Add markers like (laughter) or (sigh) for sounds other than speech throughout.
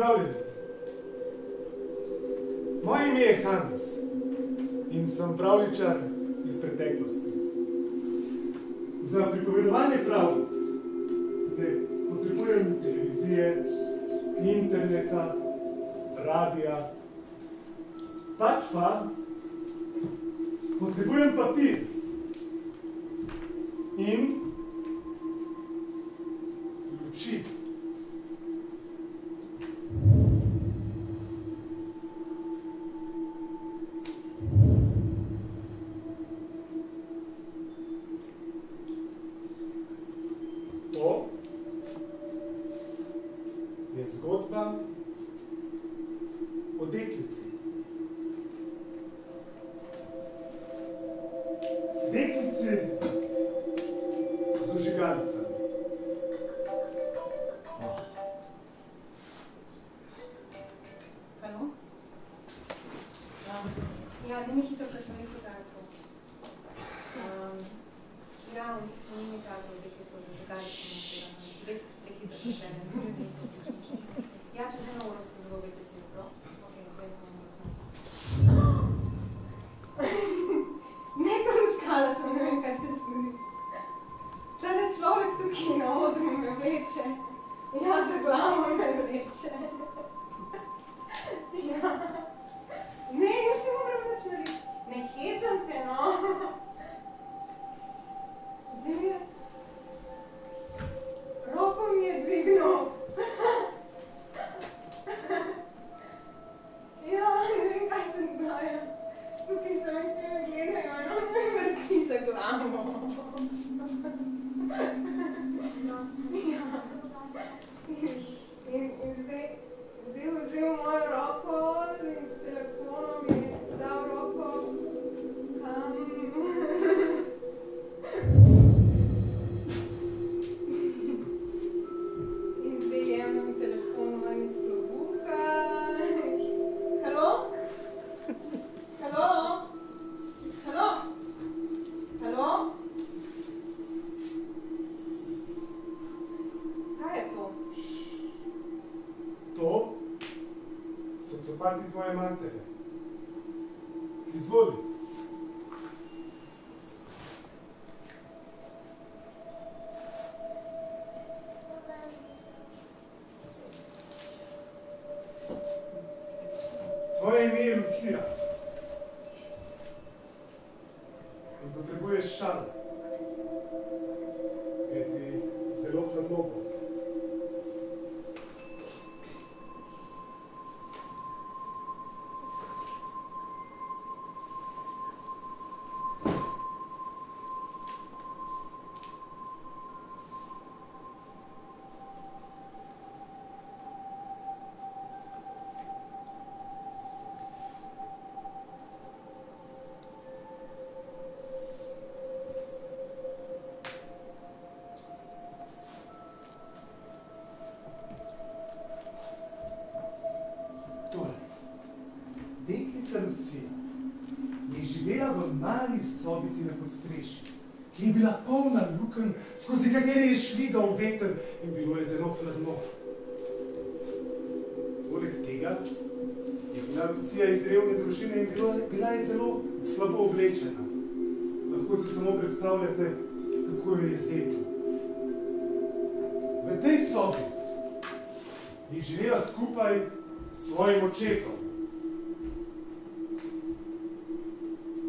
Pozdravljeni. Moje ime je Hans in sem pravličar iz preteklosti. Za pripovedovanje pravlic ne potrebujem televizije, interneta, radija, pač pa potrebujem papir in luči. Podstrešju, ki je bila polna lukenj, skozi katere je švigal veter in bilo je zelo hladno. Poleg tega je bila Lucija iz revne družine in bilo, bila je zelo slabo oblečena. Lahko si samo predstavljate, kako jo je zeblo. V tej sobi je živela skupaj s svojim očetom.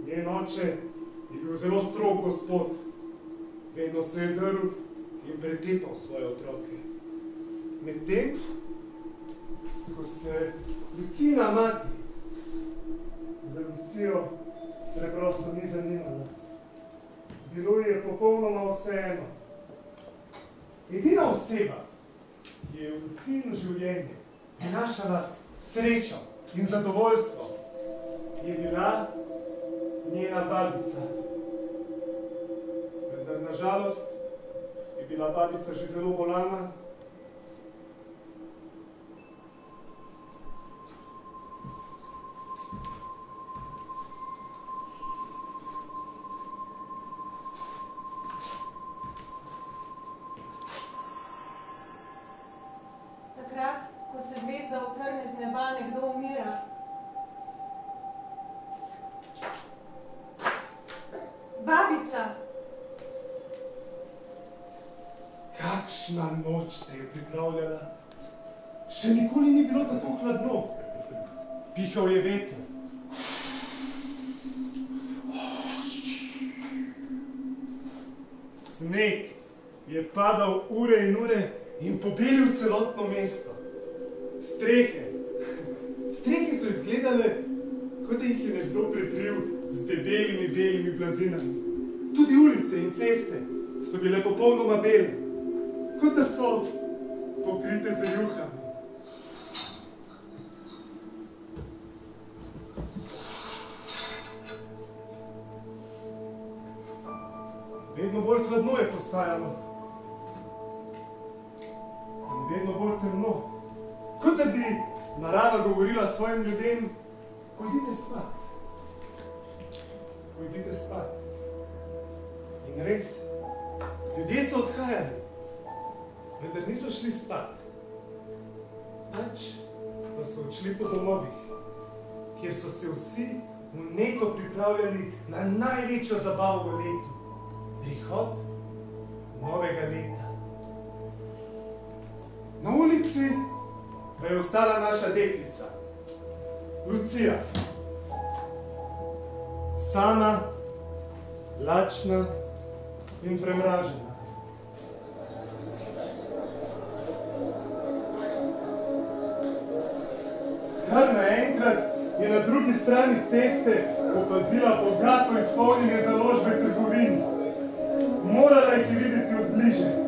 Njen oče je bil zelo strog gospod, vedno se je drl in pretepal svoje otroke. Medtem, ko se Lucina mati za Lucijo preprosto ni zanimala. Bilo je popolnoma vseeno. Edina oseba, ki je v Lucino življenje prinašala srečo in zadovoljstvo, je bila njena babica. Nažalost je bila babica že zelo bolana. Popolnoma bele, kot da so pokrite z juhami. Vedno bolj hladno je postajalo. In vedno bolj temno. Kot da bi narava govorila svojim ljudem, pojdite spat. Pojdite spat. In res, ljudje so odhajali, vendar niso šli spat. Pač pa so odšli po domovih, kjer so se vsi vneto pripravljali na največjo zabavo v letu prihod novega leta. Na ulici pa je ostala naša deklica, Lucija. Sama, lačna in premražena. Strani ceste opazila bogato izpolnjene založbe trgovin morala jih je videti od bliže.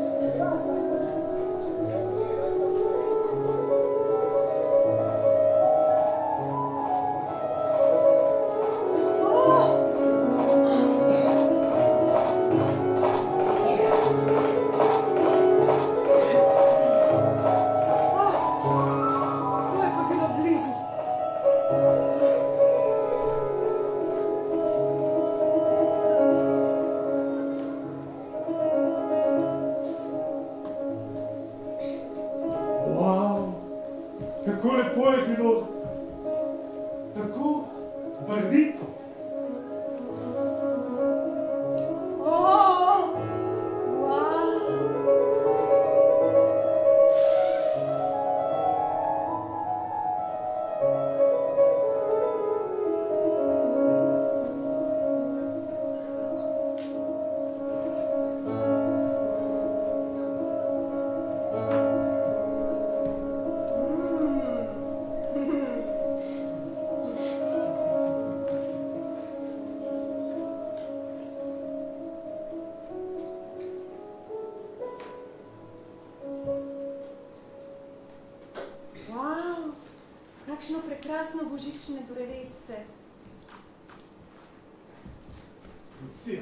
Lucija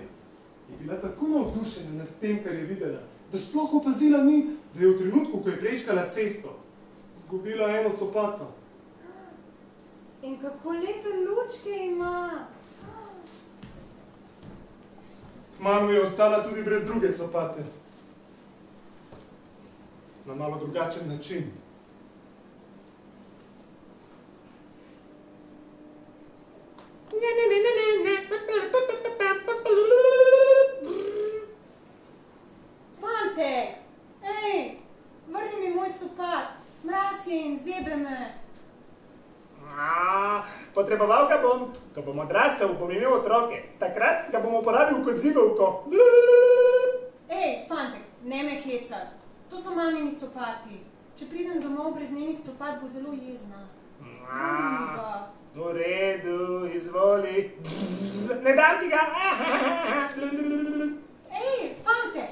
je bila tako navdušena nad tem, kar je videla, da sploh opazila ni, da je v trenutku, ko je prečkala cesto, zgubila eno copato. In kako lepe lučke ima. Kmalu je ostala tudi brez druge copate. Na malo drugačen način. Fantek, ko bom odrasel, bom imel otroke. Takrat ga bom uporabil kot zibelko. Ej, fantek, ne me hecat, to so mamini copati. Če pridem domov brez njenih copat, bo zelo jezna. Ga. V redu, izvoli. Ne dam ti ga. Ej, fantek,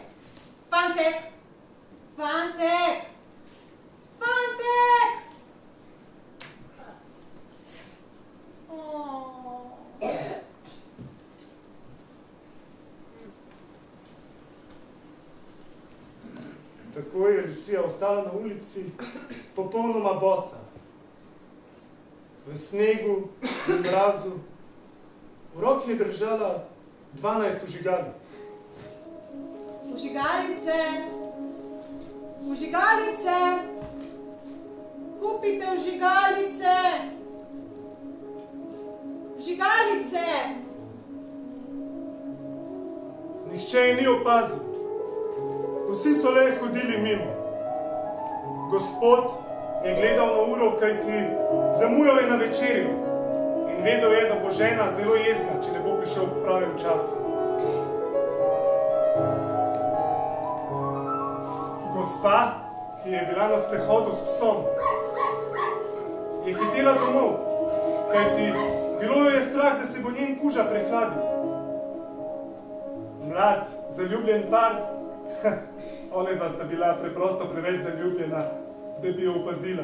fantek, fantek. Lucija ostala na ulici, popolnoma bosa. V snegu in mrazu. V roki je držala 12 užigalic. Vžigalice, vžigalice, kup kupite vžigalice. Vžigalice. Nihče je ni opazil. Vsi so le hodili mimo. Gospod je gledal na uro, kajti zamujal je na večerjo in vedel je, da bo žena zelo jezna, če ne bo prišel v pravem času. Gospa, ki je bila na sprehodu s psom, je hitela domov, kajti bilo jo je strah, da se bo njen kuža prehladil. Mlad, zaljubljen par, (laughs) Ona dva sta bila preprosto preveč zaljubljena, da bi jo opazila.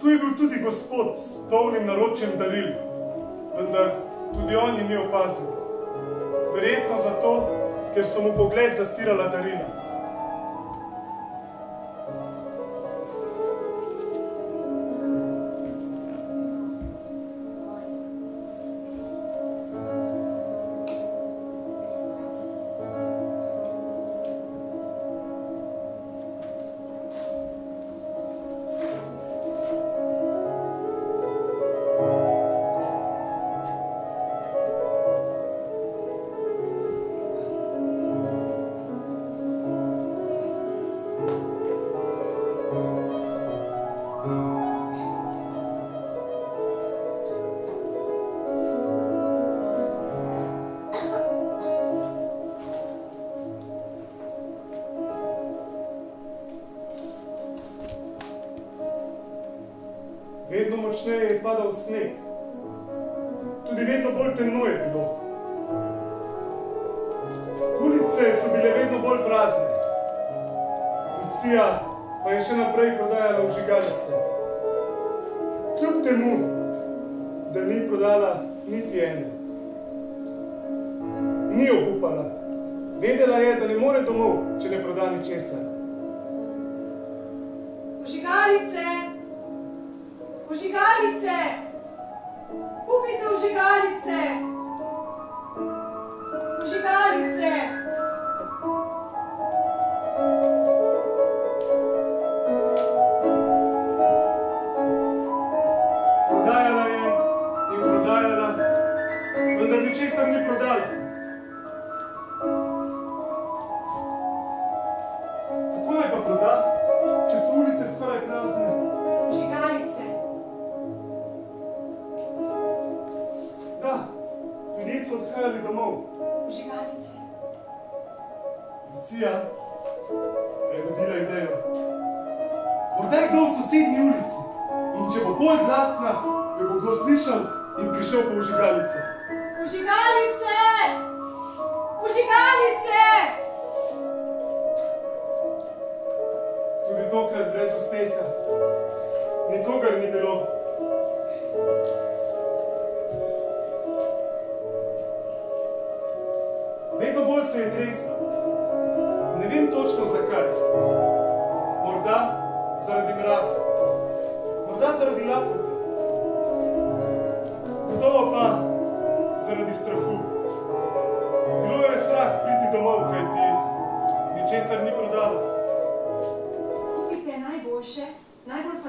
Tu je bil tudi gospod s polnim naročjem daril, vendar tudi on je ni opazil. Verjetno zato, ker so mu pogled zastirala darila. noćne je padao sneg.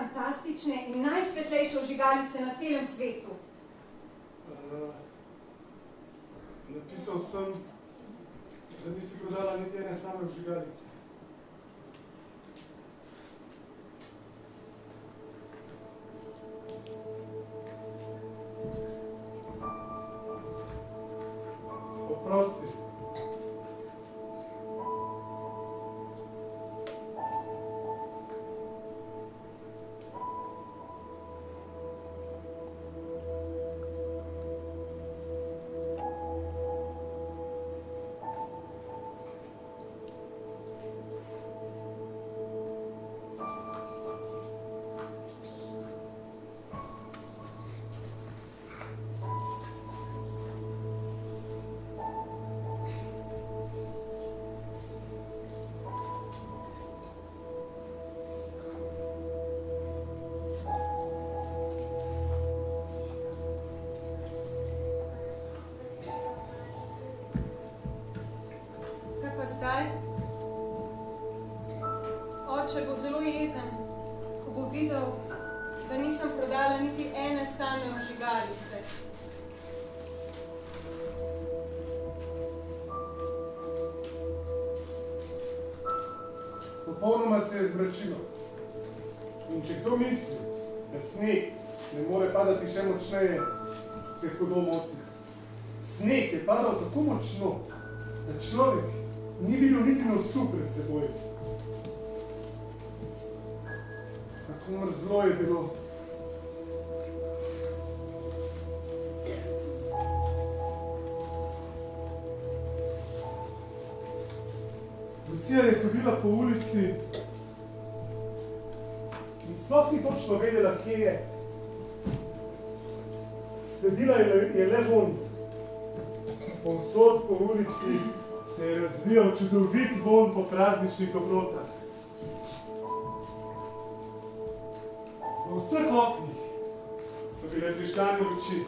Fantastične in najsvetlejše vžigalice na celem svetu. Uh, napisal sem, da nisi prodala niti ene same vžigalice. Popolnoma se je zmračilo. In če kdo misli, da sneg ne more padati še močneje, se hudo moti. Sneg je padal tako močno, da človek ni videl niti nosu pred seboj. Kako mrzlo je bilo. Hodila po ulici in sploh ni točno vedela, kje je. Sledila je, je le von. Povsod po ulici se je razvijal čudovit von po prazničnih dobrotah. V vseh oknih so bile prižgane luči.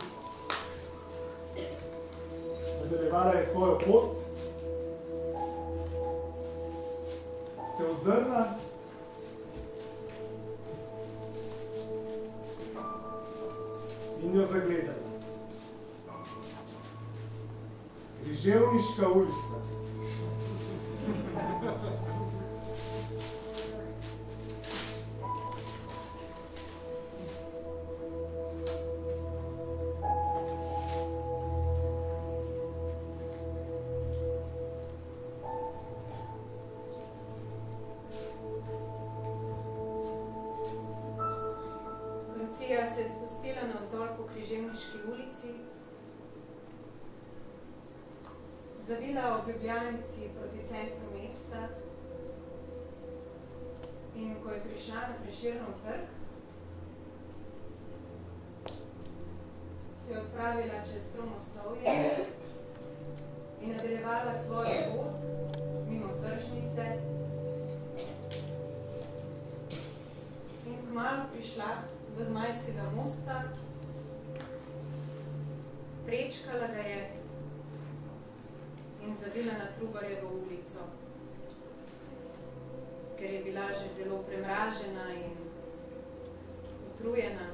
Nadaljevala je svojo pot, križevniški ulici, zavila ob Ljubljanici proti centru mesta. In ko je prišla na Prešernov trg, se je odpravila čez Tromostovje in nadaljevala svojo pot mimo tržnice. In kmalu prišla do Zmajskega mosta, prečkala ga je in zavila na Trubarjevo ulico, ker je bila že zelo premražena in utrujena,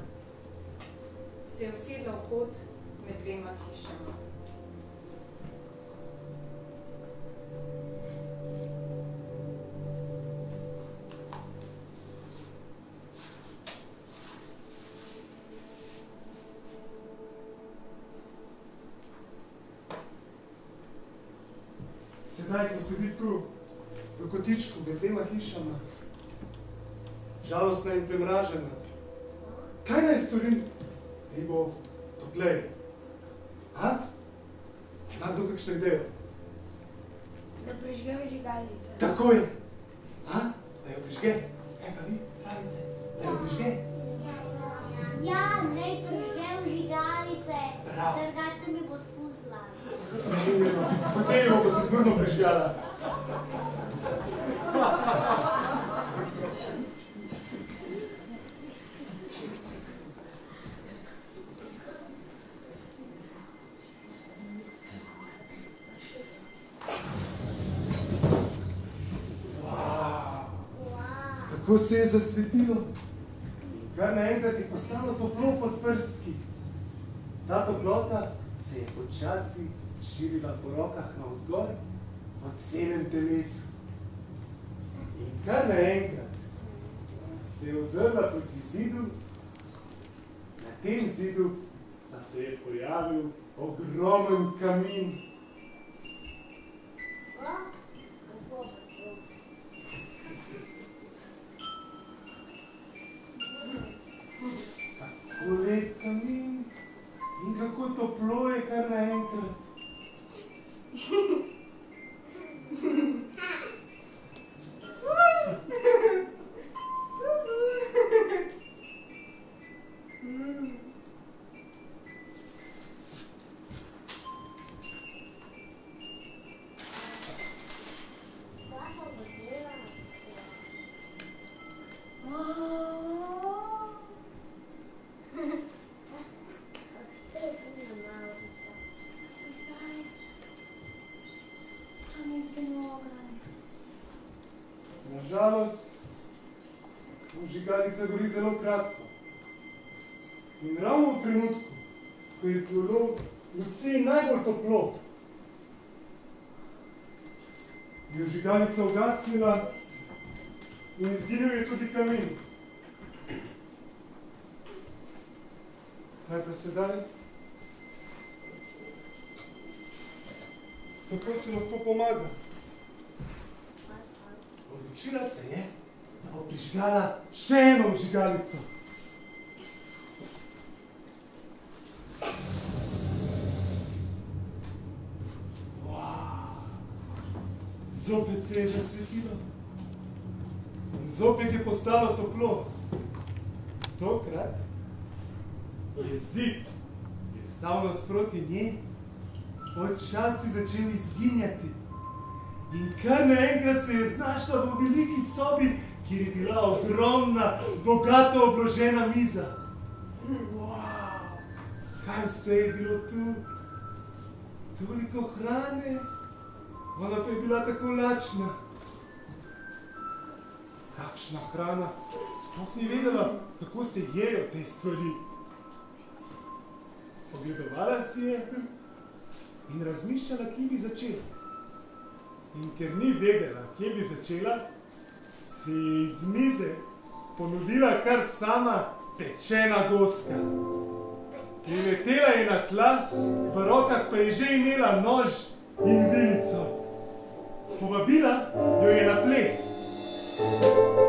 se je usedla v pot med dvema hišama. Sedaj, ko sedi tu, v kotičku, med dvema hišama, žalostna in premražena, kaj naj storim, da bo toplej? A? Ima kdo kakšno idejo? Da prižgem žigalice. Takoj! A? Prižgala. Kako se je zasvetilo? Kar naenkrat je postalo toplo pod prstki. Ta toplota se je počasi širila po rokah navzgor, po celem telesu. In kar naenkrat se je ozrla proti zidu, na tem zidu pa se je pojavil ogromen kamin. Kako Vžigalica gori zelo kratko. In ravno v trenutku, ko je bilo Luciji najbolj toplo, je vžigalica ugasnila in izginil je tudi kamen. Kaj pa sedaj? Kako si lahko pomaga? Odločila se je, prižgala še eno vžigalico. Zopet se je zasvetilo. Zopet je postalo toplo. Tokrat je zid, ki je stal nasproti nje, počasi začel izginjati. In kar naenkrat se je znašla v veliki sobi, kjer je bila ogromna, bogato obložena miza. Wow, kaj vse je bilo tu? Toliko hrane, ona pa je bila tako lačna. Kakšna hrana? Sploh ni vedela, kako se jejo te stvari. Pogledovala si je in razmišljala, kje bi začela. In ker ni vedela, kje bi začela, si je iz mize ponudila kar sama pečena goska. Priletela je na tla, v rokah pa je že imela nož in vilico. Povabila jo je na ples. Nažalost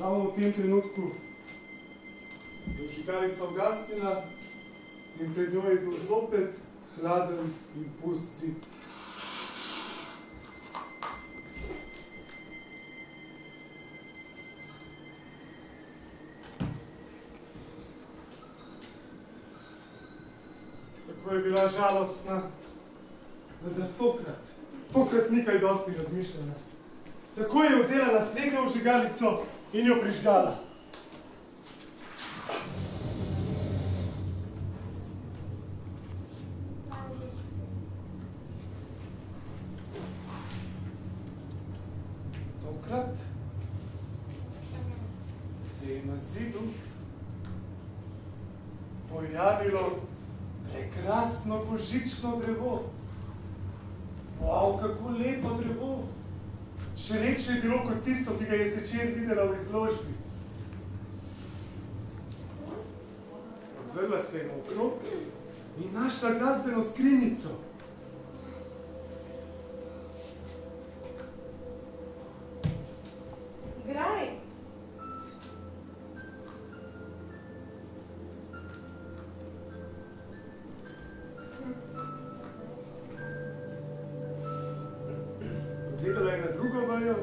ravno v tem trenutku je vžigalica ugasnila in pred njo je bil zopet hladen in pust zid. Kako je bila žalostna, vendar tokrat, tokrat ni kaj dosti razmišljala. Tako je vzela naslednjo vžigalico in jo prižgala. Našla glasbeno skrinjico. Igraj! Pogledala je na drugo vejo.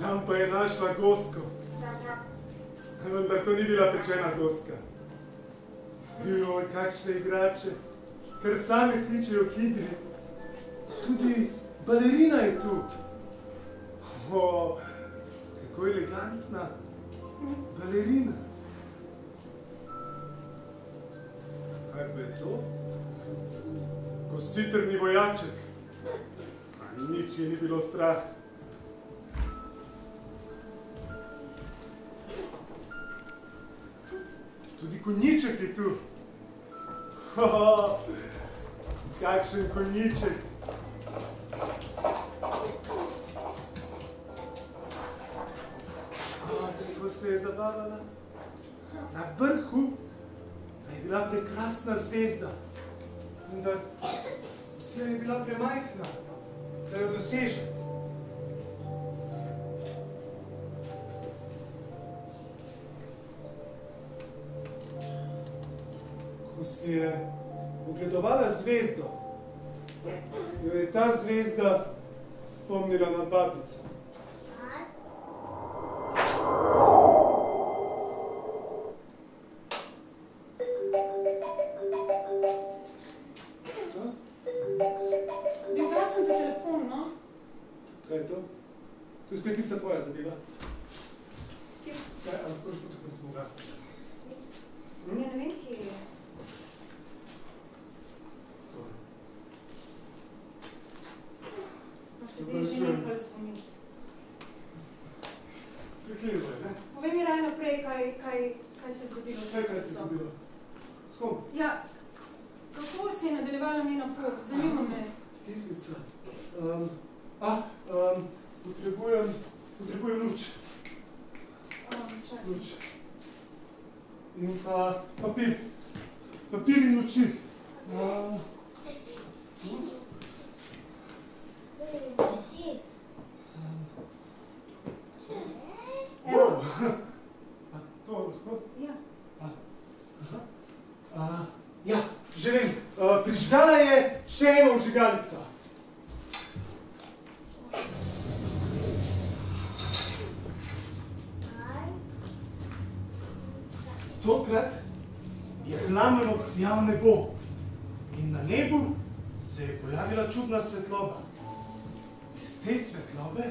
Tam pa je našla gosko. Vendar to ni bila pečena goska. Joj, kakšne igrače, ker same kličejo k igri. Tudi balerina je tu. O, kako elegantna balerina. Je tu. Kakšen konjiček. Tako se je zabavala. Na vrhu pa je bila prekrasna zvezda. Vendar Lucija je bila premajhna, da jo doseže. Si je ogledovala zvezdo, jo je ta zvezda spomnila na babico. No? Bi ugasnil ti telefon, no? Kaj je to? To je spet tista tvoja zadeva. Kje? Kaj, ali lahko že tukaj samo ugasneš? Ja, ne vem, kje je. Pa se zdaj že opravičujem. nekaj spomniti. Kaj je zdaj, ne? Povej mi raj naprej, kaj, kaj, kaj se je zgodilo. s Kaj, kaj se je Babico. zgodilo? S kom? Ja, kako se je nadaljevala njena pot? Zanima me. Deklica. Um, ah, um, potrebujem, potrebujem luč. Um, čakaj. luč. In pa papir. Papir in luči. Uh, Evo, wow. A to lahko? ja. Aha. Uh, ja, že vem. Uh, prižgala je še eno vžigalico. Tokrat je plamen obsijal nebo in na nebu se je pojavila čudna svetloba. Iz te svetlobe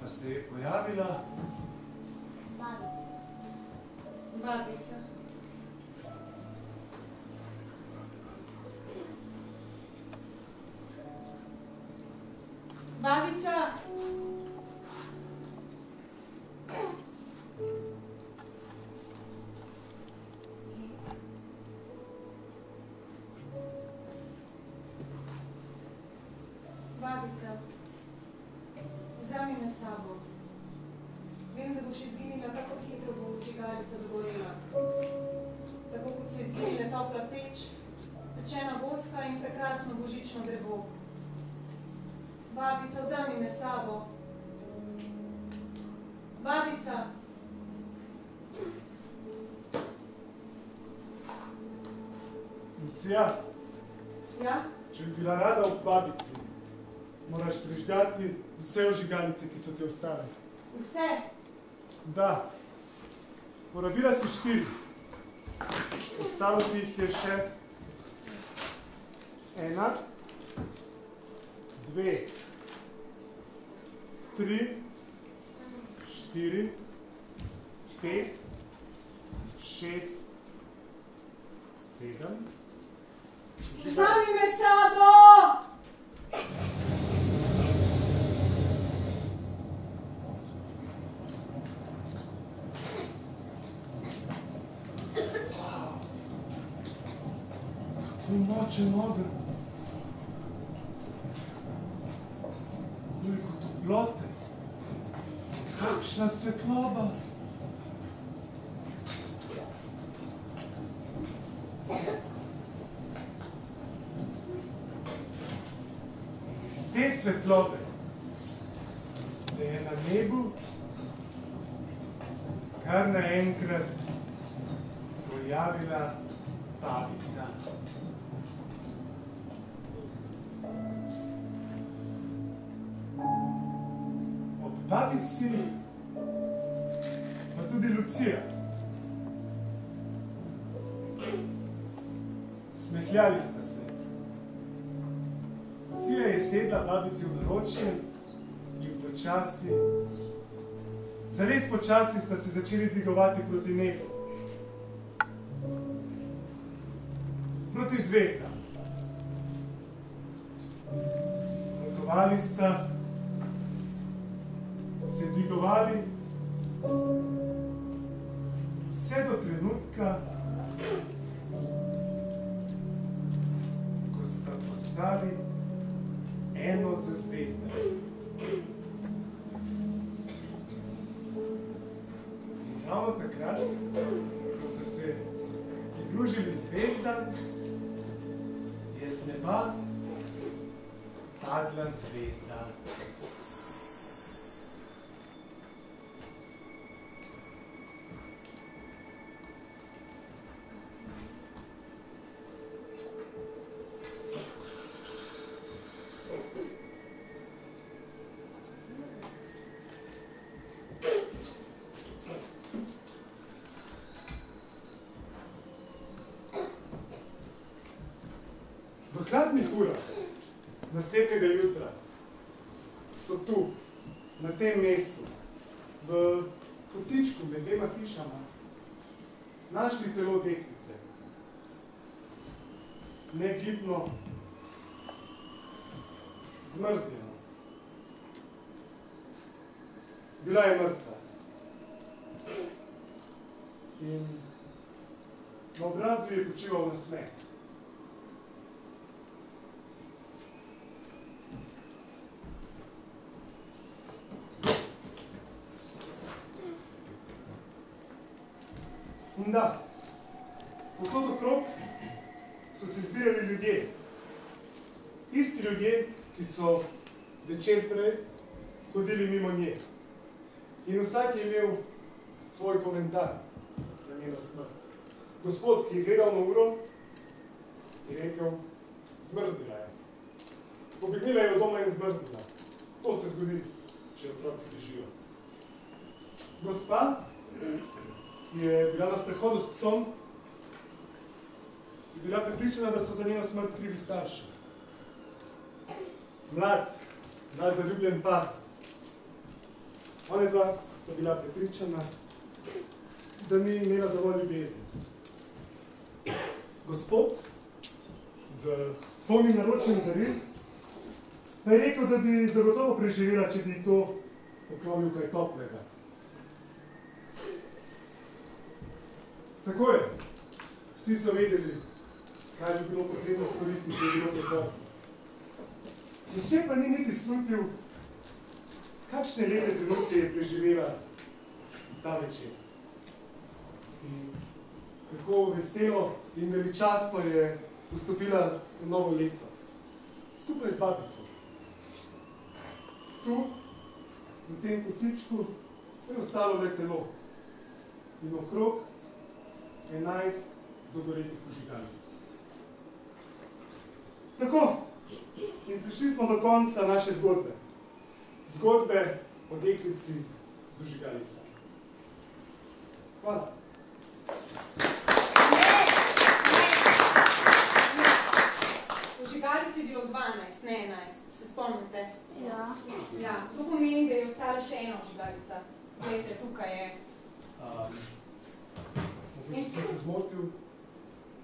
pa se je pojavila Babica. Babica! Babica, Lucija, Ja? če bi bila rada ob babici, moraš prižgati vse ožigalice, ki so ti ostale. Vse? Da, porabila si štiri. Ostalo ti jih je še ena, dve, tri, štiri, pet, šest, sedem. Vzemi me sabo! Kako močen ogenj. Koliko toplote. Kakšna svetloba. Je sedla babici v naročje in počasi, zares počasi sta se začeli dvigovati proti nebu. proti zvezdam. Potovali sta, Hladnih urah naslednjega jutra so tu, na tem mestu, v kotičku med dvema hišama, našli telo deklice. Negibno, zmrznjeno. Bila je mrtva. In na obrazu je počival nasmeh. Da, posod okrog so se zbirali ljudje. Isti ljudje, ki so večer prej hodili mimo nje. In vsak je imel svoj komentar na njeno smrt. Gospod, ki je gledal na uro, je rekel, zmrznila je. Pobegnila je od doma in zmrznila. To se zgodi, če otroci ležijo. Gospa, ki je bila na sprehodu s psom, je bila pripričana, da so za njeno smrt krivi starši. Mlad, mlad zaljubljen par. One dva sta bila pripričana, da ni imela dovolj ljubezni. Gospod, z polnim naročnim daril, pa je rekel, da bi zagotovo preživela, če bi to poklonil kaj toplega. Tako je. Vsi so vedeli, kaj bi bilo potrebno storiti, da je bilo prepozno. Nihče pa ni niti slutil, kakšne lepe trenutke je preživela ta večer. In kako veselo in veličastno je vstopila v novo leto. Skupaj z babico. Tu, v tem kotičku, je ostalo le telo. In okrog 11 dogoretih požigalic. Tako, in prišli smo do konca naše zgodbe. Zgodbe o deklici z ožigalica. Hvala. Požigalic je bilo 12, ne 11, se spomnite? Ja. Ja, to pomeni, da je ostala še ena ožigalica. Glejte, tukaj je. Um, mogoče sem se zmotil.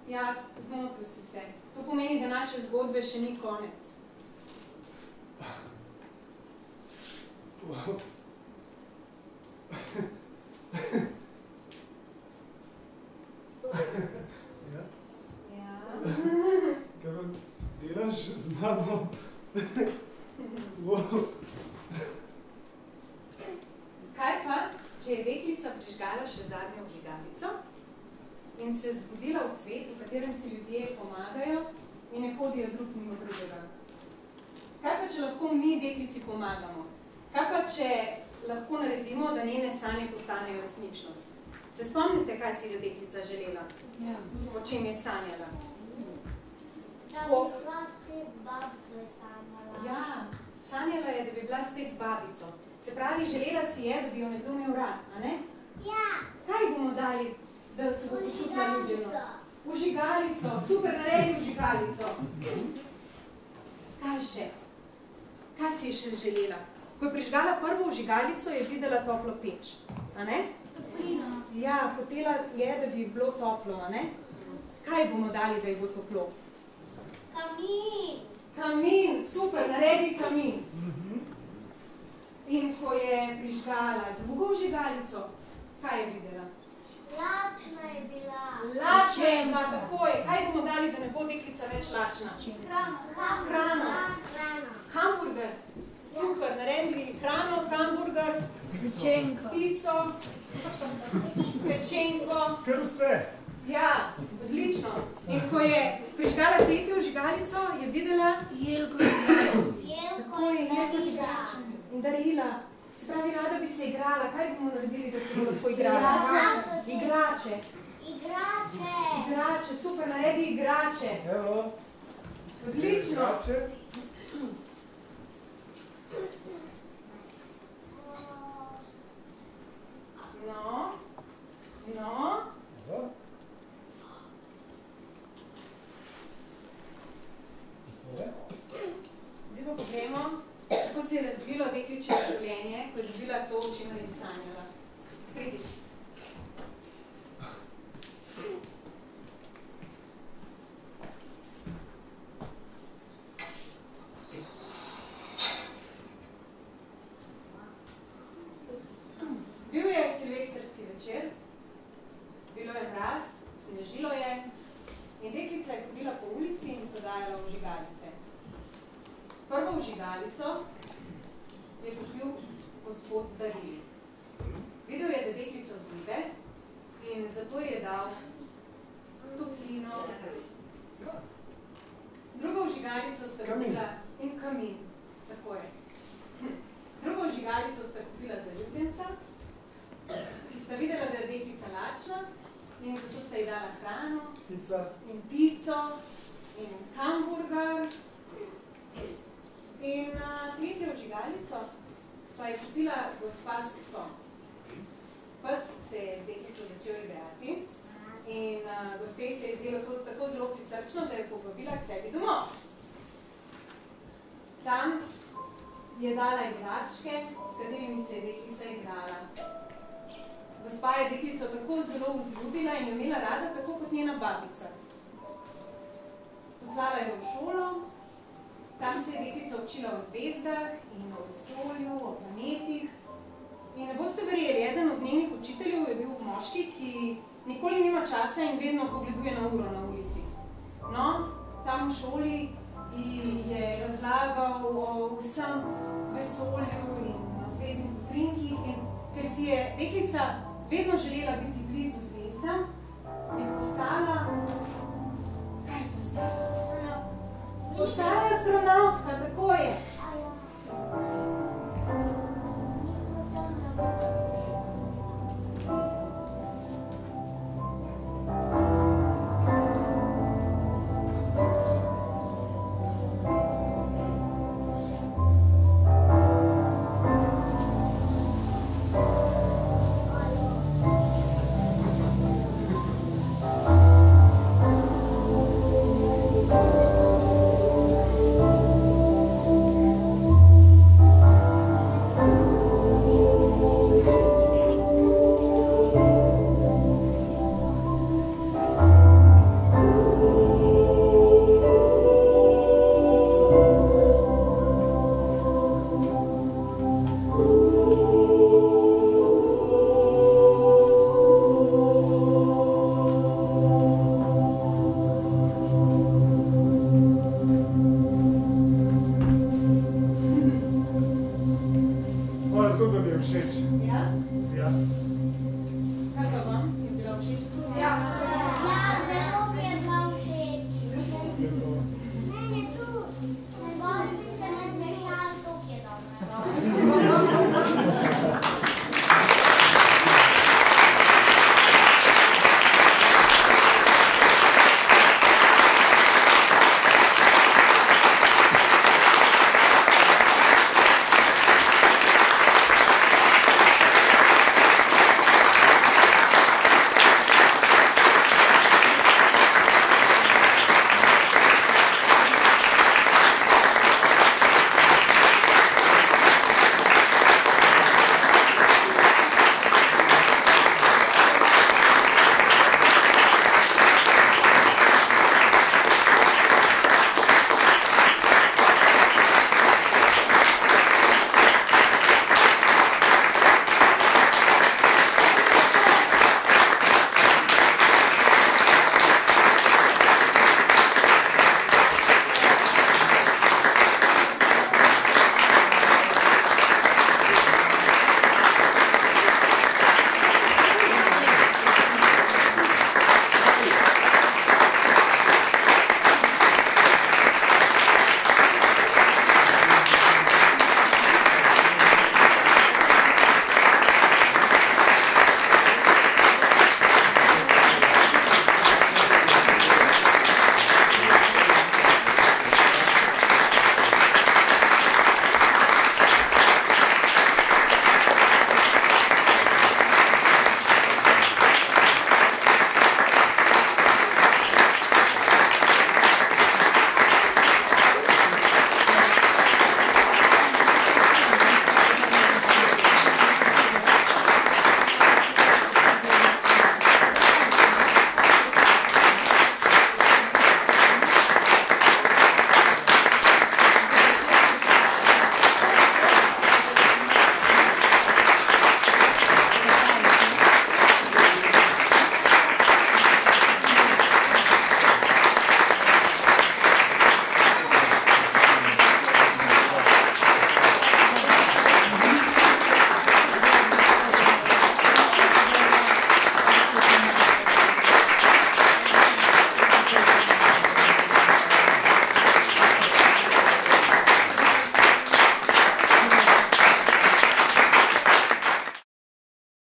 Ja, zmotil si se. To pomeni, da naše zgodbe še ni konec. Ja? Ja. Kaj pa delaš z mano? Wow. Kaj pa, če je deklica prižgala še zadnjo vžigalico in se zbudila v svet, v katerem si ljudje pomagajo in ne hodijo drug mimo drugega? Kaj pa, če lahko mi deklici pomagamo? Kaj pa, če lahko naredimo, da njene sanje postanejo resničnost? Se spomnite, kaj si je deklica želela? Ja. O čem je sanjala? Da bi bila spet z babico je sanjala. Ja, sanjala je, da bi bila spet z babico. Se pravi, želela si je, da bi jo nekdo imel rad, a ne? Ja. Kaj bomo dali, da se bo počutila ljubljeno? Vžigalico. Vžigalico, super, naredi vžigalico. Kaj še? Kaj si je še želela? Ko je prižgala prvo vžigalico, je videla toplo peč. A ne? Toplino. Ja, hotela je, da bi bilo toplo, a ne? Kaj bomo dali, da ji bo toplo? Kamin. Kamin, super, naredi kamin. In ko je prižgala drugo vžigalico, kaj je videla? Lačna je bila. Lačna je bila, tako je. Kaj bomo dali, da ne bo Hrana. Hrano. Hrana. Hamburger, super, naredili hrano, hamburger, Pečenko. pico, pečenko. Kar vse. Ja, odlično. In ko je prižgala tretjo vžigalico, je videla Jelko. Jelko tako je je jedla z darila. igračami in darila. Se pravi, rada bi se igrala. Kaj bomo naredili, da se bo lahko igrala? Igrače. Igrače. Igrače. Igrače, super, naredi igrače. Evo. Odlično. No, no. Zdaj pa poglejmo, kako se je razvilo dekliče življenje, ko je dobila to, o čemer je sanjala. Pridi. Bil je silvestrski večer, bilo je mraz, snežilo je in deklica je hodila po ulici in prodajala vžigalice. Prvo vžigalico je kupil gospod z darili. Videl je, da deklico zlibe in zato je dal toplino. Drugo vžigalico sta kupila in kamin. Tako je. Drugo vžigalico sta kupila za ljubljenca, ki sta videla, da je deklica lačna in zato sta ji dala hrano Pica. in pico in hamburger. In uh, tretjo vžigalico pa je kupila gospa s psom. Pes se je z deklico začel igrati in uh, gospe se je zdelo to tako zelo prisrčno, da je povabila k sebi domov. Tam je dala igračke, s katerimi se je deklica igrala. Gospa je deklico tako zelo vzljubila in jo imela rada, tako kot njena babica. Poslala jo v šolo, tam se je deklica učila o zvezdah in o vesolju, o planetih. In ne boste verjeli, eden od njenih učiteljev je bil moški, ki nikoli nima časa in vedno pogleduje na uro na ulici. No, tam v šoli je razlagal o vsem vesolju in o zvezdnih utrinkih in ker si je deklica vedno želela biti blizu zvezdam, je postala... Kaj je postala? Postala je astronautka, tako je.